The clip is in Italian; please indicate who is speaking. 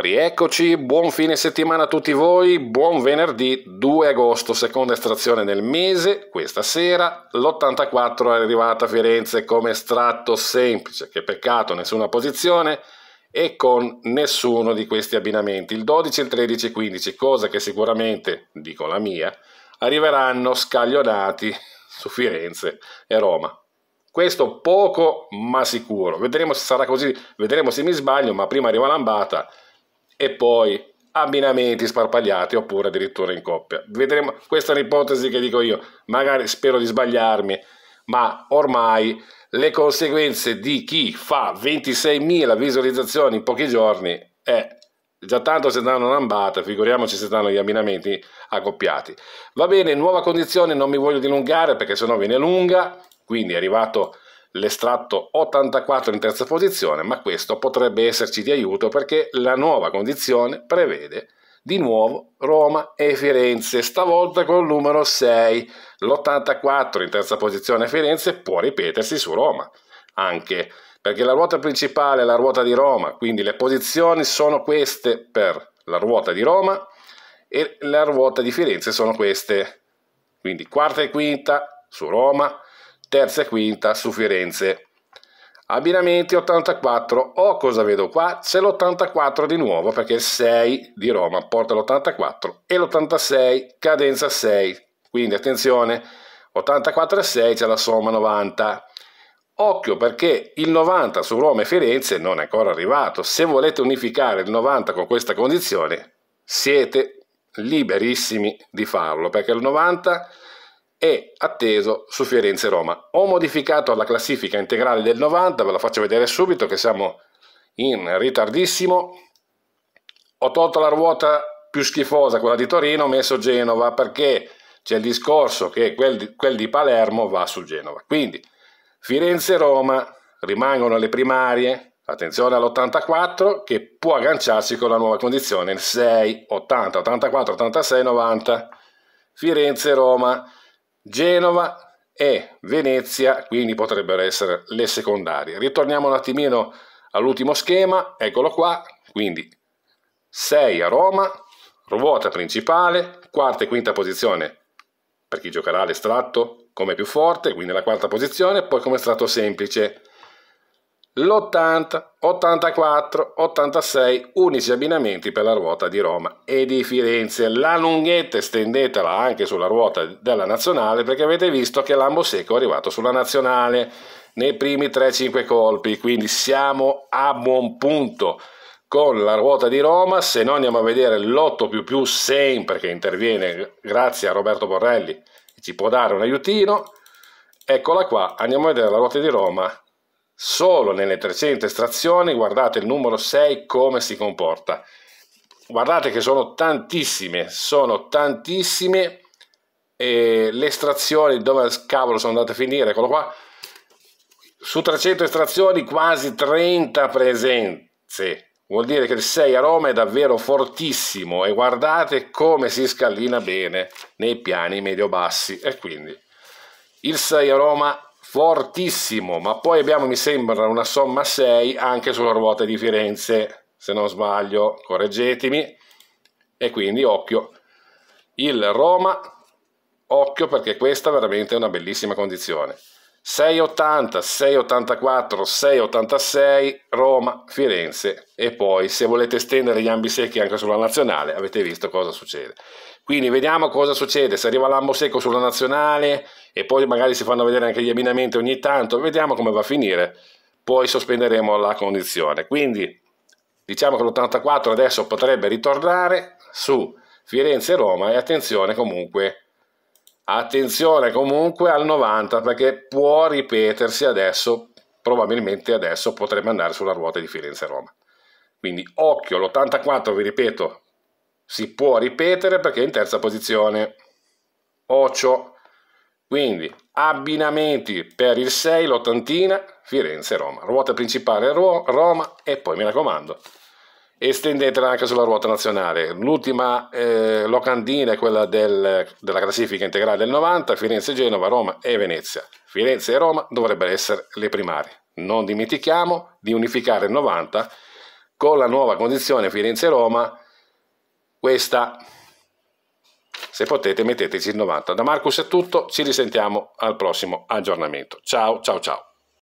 Speaker 1: Rieccoci, buon fine settimana a tutti voi, buon venerdì 2 agosto, seconda estrazione del mese, questa sera l'84 è arrivata a Firenze come estratto semplice, che peccato, nessuna posizione e con nessuno di questi abbinamenti, il 12, il 13 e il 15, cosa che sicuramente, dico la mia, arriveranno scaglionati su Firenze e Roma. Questo poco ma sicuro, vedremo se sarà così, vedremo se mi sbaglio, ma prima arriva l'ambata e poi abbinamenti sparpagliati oppure addirittura in coppia. Vedremo, questa è un'ipotesi che dico io, magari spero di sbagliarmi, ma ormai le conseguenze di chi fa 26.000 visualizzazioni in pochi giorni è già tanto se danno un'ambata, figuriamoci se danno gli abbinamenti accoppiati. Va bene, nuova condizione, non mi voglio dilungare perché sennò viene lunga, quindi è arrivato l'estratto 84 in terza posizione, ma questo potrebbe esserci di aiuto perché la nuova condizione prevede di nuovo Roma e Firenze, stavolta con il numero 6. L'84 in terza posizione Firenze può ripetersi su Roma, anche perché la ruota principale è la ruota di Roma, quindi le posizioni sono queste per la ruota di Roma e la ruota di Firenze sono queste. Quindi quarta e quinta su Roma, terza e quinta su Firenze. Abbinamenti 84, oh cosa vedo qua? C'è l'84 di nuovo perché il 6 di Roma porta l'84 e l'86 cadenza 6, quindi attenzione, 84 e 6 c'è la somma 90. Occhio perché il 90 su Roma e Firenze non è ancora arrivato, se volete unificare il 90 con questa condizione siete liberissimi di farlo perché il 90 è atteso su Firenze-Roma. Ho modificato la classifica integrale del 90, ve la faccio vedere subito che siamo in ritardissimo. Ho tolto la ruota più schifosa, quella di Torino, ho messo Genova perché c'è il discorso che quel di, quel di Palermo va su Genova. Quindi Firenze-Roma rimangono le primarie, attenzione all'84 che può agganciarsi con la nuova condizione, il 6, 80, 84, 86, 90. Firenze-Roma Genova e Venezia, quindi potrebbero essere le secondarie. Ritorniamo un attimino all'ultimo schema, eccolo qua, quindi 6 a Roma, ruota principale, quarta e quinta posizione per chi giocherà l'estratto come più forte, quindi la quarta posizione, poi come estratto semplice l'80, 84, 86 unici abbinamenti per la ruota di Roma e di Firenze. La lunghetta estendetela anche sulla ruota della nazionale perché avete visto che l'ambo secco è arrivato sulla nazionale nei primi 3-5 colpi, quindi siamo a buon punto con la ruota di Roma, se no andiamo a vedere l'8 più più sempre che interviene grazie a Roberto Borrelli ci può dare un aiutino, eccola qua, andiamo a vedere la ruota di Roma Solo nelle 300 estrazioni guardate il numero 6 come si comporta. Guardate che sono tantissime, sono tantissime e le estrazioni dove cavolo sono andate a finire, eccolo qua. Su 300 estrazioni quasi 30 presenze. Vuol dire che il 6 a Roma è davvero fortissimo e guardate come si scallina bene nei piani medio-bassi e quindi il 6 a Roma fortissimo, ma poi abbiamo, mi sembra, una somma 6 anche sulla ruota di Firenze, se non sbaglio, correggetemi, e quindi occhio, il Roma, occhio perché questa veramente è una bellissima condizione. 680, 684, 686, Roma, Firenze e poi se volete estendere gli ambi secchi anche sulla nazionale avete visto cosa succede. Quindi vediamo cosa succede, se arriva l'ambo secco sulla nazionale e poi magari si fanno vedere anche gli abbinamenti ogni tanto, vediamo come va a finire, poi sospenderemo la condizione. Quindi diciamo che l'84 adesso potrebbe ritornare su Firenze e Roma e attenzione comunque, attenzione comunque al 90 perché può ripetersi adesso, probabilmente adesso potrebbe andare sulla ruota di Firenze e Roma. Quindi occhio, l'84 vi ripeto si può ripetere perché è in terza posizione. Ocio. Quindi abbinamenti per il 6, l'ottantina, Firenze, Roma. Ruota principale Roma e poi mi raccomando, estendetela anche sulla ruota nazionale. L'ultima eh, locandina è quella del, della classifica integrale del 90, Firenze, Genova, Roma e Venezia. Firenze e Roma dovrebbero essere le primarie. Non dimentichiamo di unificare il 90 con la nuova condizione Firenze-Roma, questa, se potete, metteteci il 90. Da Marcus è tutto, ci risentiamo al prossimo aggiornamento. Ciao, ciao, ciao.